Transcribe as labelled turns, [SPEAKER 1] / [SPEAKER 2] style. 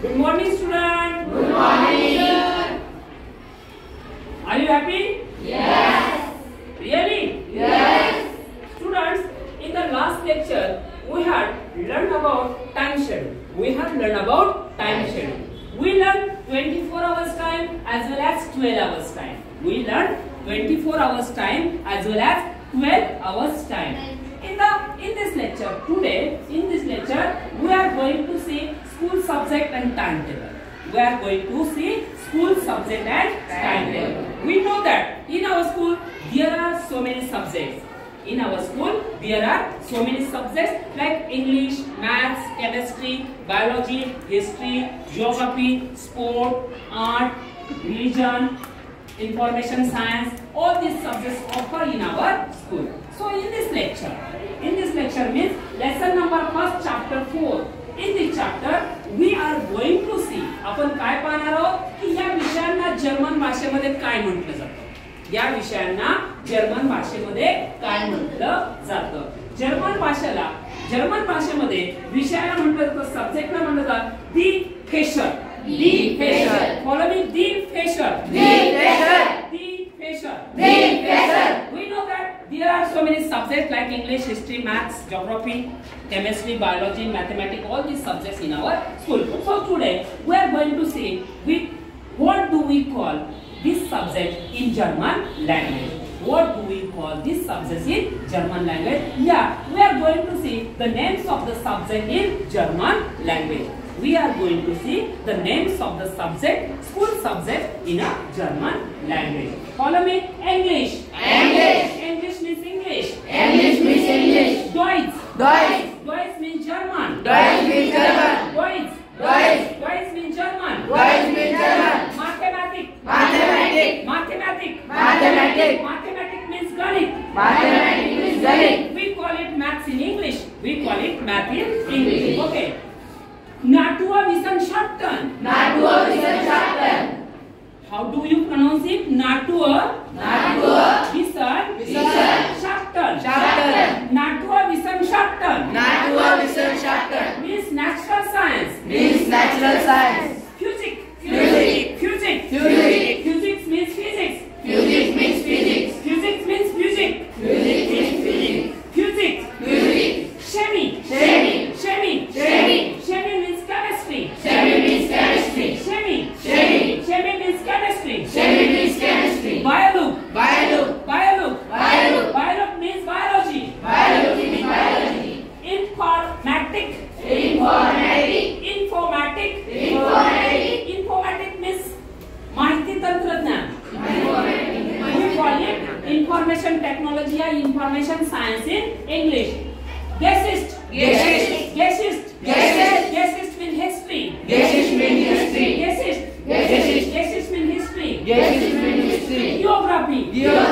[SPEAKER 1] Good morning, student.
[SPEAKER 2] Good morning.
[SPEAKER 1] Are you happy?
[SPEAKER 2] Yes.
[SPEAKER 1] Really?
[SPEAKER 2] Yes.
[SPEAKER 1] Students, in the last lecture, we had learned about time schedule. We have learned about time schedule. We learned 24 hours time as well as 12 hours time. We learned 24 hours time as well as 12 hours time. In the in this lecture today, in this lecture, we are going to see school subject and timetable. We are going to see school subject and timetable. We know that in our school there are so many subjects. In our school there are so many subjects like English, Maths, Chemistry, Biology, History, Geography, Sport, Art, Religion, Information Science. All these subjects offer in our school. So in this lecture, in this lecture means lesson number first we are going to see आपण काय पाहणार आहोत? की या विषयांना German भाषेमध्ये काय म्हटलं जातं? या विषयांना जर्मन भाषेमध्ये काय म्हटलं जातं? जर्मन भाषेला जर्मन भाषेमध्ये विषयाला म्हटलं जातं सब्जेक्टला म्हटलं जातं दी फेशर.
[SPEAKER 2] Die Fächer.
[SPEAKER 1] फॉलो मी दी फेशर. Like English, history, maths, geography, chemistry, biology, mathematics, all these subjects in our school. So today we are going to see we what do we call this subject in German language. What do we call this subject in German language? Yeah, we are going to see the names of the subject in German language. We are going to see the names of the subject, school subject in a German language. Follow me. English.
[SPEAKER 2] English.
[SPEAKER 1] English means English.
[SPEAKER 2] English means English.
[SPEAKER 1] Deutsch.
[SPEAKER 2] Deutsch.
[SPEAKER 1] Deutsch means German.
[SPEAKER 2] Deutsch means German.
[SPEAKER 1] Deutsch.
[SPEAKER 2] Deutsch.
[SPEAKER 1] Deutsch means German.
[SPEAKER 2] Deutsch means German.
[SPEAKER 1] Mathematics.
[SPEAKER 2] Mathematics.
[SPEAKER 1] Mathematics.
[SPEAKER 2] Mathematics.
[SPEAKER 1] Mathematics means Ganit.
[SPEAKER 2] Mathematics means Ganit.
[SPEAKER 1] We call it maths in English. We call it math in English. Okay. Naturwissenschaften.
[SPEAKER 2] Naturwissenschaften.
[SPEAKER 1] How do you pronounce it? Natur.
[SPEAKER 2] Naturwissenschaften.
[SPEAKER 1] Wissenschaften. Natural science. information technology या information science in English. Guessist.
[SPEAKER 2] Guessist.
[SPEAKER 1] Guessist.
[SPEAKER 2] Guessist.
[SPEAKER 1] Guessist mean history.
[SPEAKER 2] Guessist mean history.
[SPEAKER 1] Guessist.
[SPEAKER 2] Guessist.
[SPEAKER 1] Guessist mean history.
[SPEAKER 2] Guessist mean history.
[SPEAKER 1] Geography. Geography.